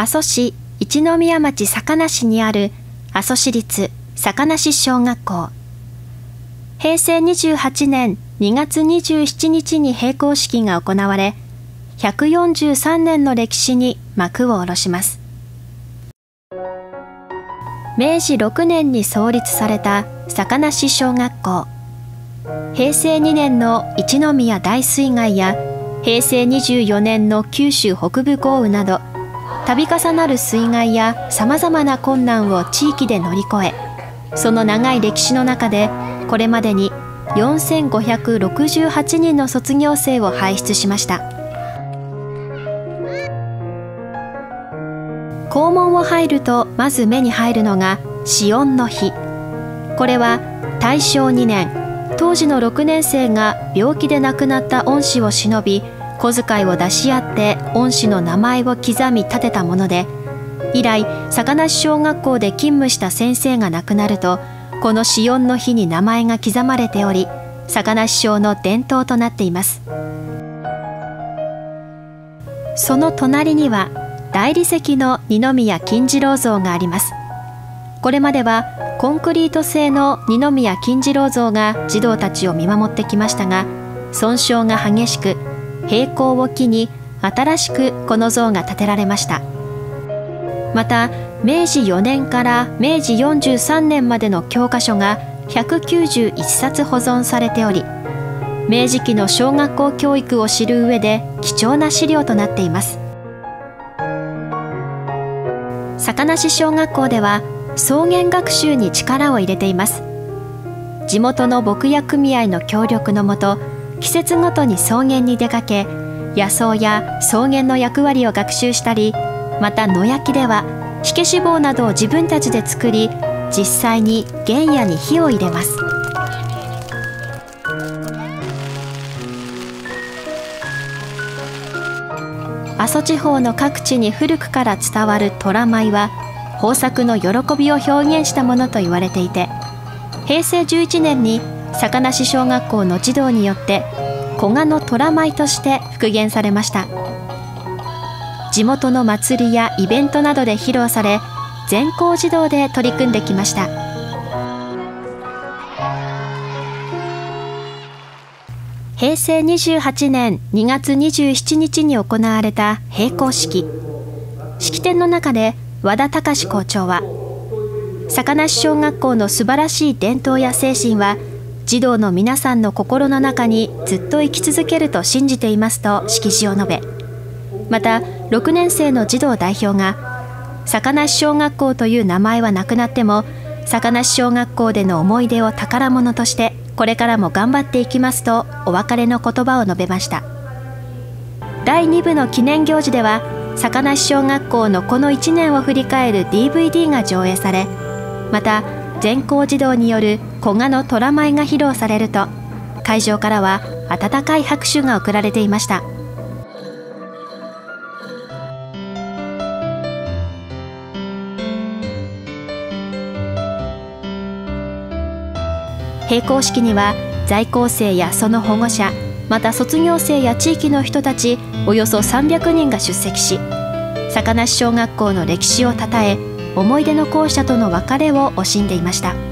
阿蘇市一宮町坂梨にある阿蘇市立坂梨小学校。平成28年2月27日に閉校式が行われ、143年の歴史に幕を下ろします。明治6年に創立された坂梨小学校。平成2年の一宮大水害や平成24年の九州北部豪雨など度重なる水害やさまざまな困難を地域で乗り越えその長い歴史の中でこれまでに4568人の卒業生を輩出しました。校門を入るとまず目に入るのが死音の日。これは大正2年当時の6年生が病気で亡くなった恩師を忍び小遣いを出し合って恩師の名前を刻み立てたもので以来坂梨小学校で勤務した先生が亡くなるとこの死音の日に名前が刻まれており坂梨小の伝統となっています。その隣には大理石の二宮金次郎像があります。これまではコンクリート製の二宮金次郎像が児童たちを見守ってきましたが損傷が激しく閉校を機に新しくこの像が建てられました。また明治4年から明治43年までの教科書が191冊保存されており明治期の小学校教育を知る上で貴重な資料となっています。坂梨小学校では草原学習に力を入れています。地元の牧野組合の協力のもと季節ごとに草原に出かけ野草や草原の役割を学習したりまた野焼きでは火消し棒などを自分たちで作り実際に原野に火を入れます。阿蘇地方の各地に古くから伝わる虎舞は豊作の喜びを表現したものと言われていて平成11年に坂梨小学校の児童によって古賀の虎舞として復元されました。地元の祭りやイベントなどで披露され全校児童で取り組んできました。平成28年2月27日に行われた閉校式。式典の中で和田隆校長は坂梨小学校の素晴らしい伝統や精神は児童の皆さんの心の中にずっと生き続けると信じていますと式辞を述べまた6年生の児童代表が坂梨小学校という名前はなくなっても坂梨小学校での思い出を宝物としてこれからも頑張っていきますとお別れの言葉を述べました。第2部の記念行事では坂梨小学校のこの1年を振り返る DVD が上映されまた全校児童による古賀の虎舞が披露されると会場からは温かい拍手が送られていました。閉校式には在校生やその保護者また卒業生や地域の人たちおよそ300人が出席し坂梨小学校の歴史をたたえ思い出の校舎との別れを惜しんでいました。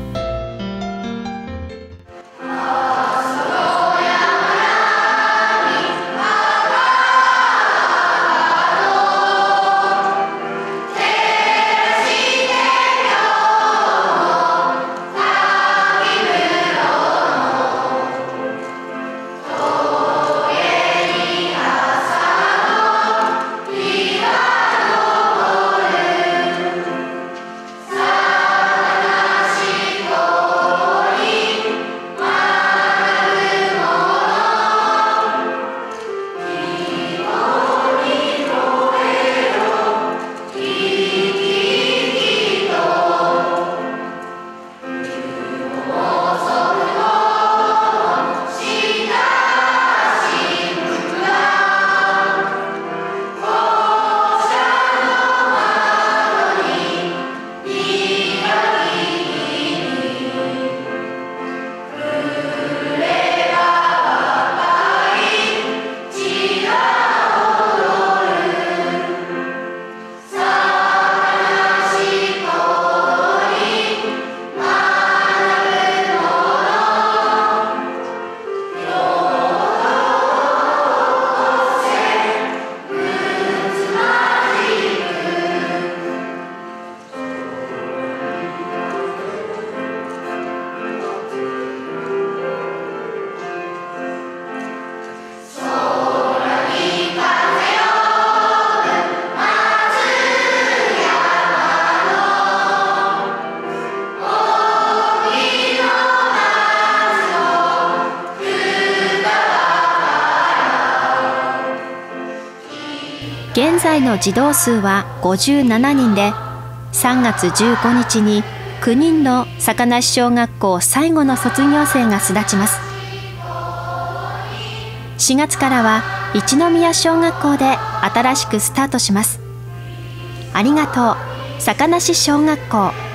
現在の児童数は57人で3月15日に9人の坂梨小学校最後の卒業生が巣立ちます。4月からは一宮小学校で新しくスタートします。ありがとう坂梨小学校。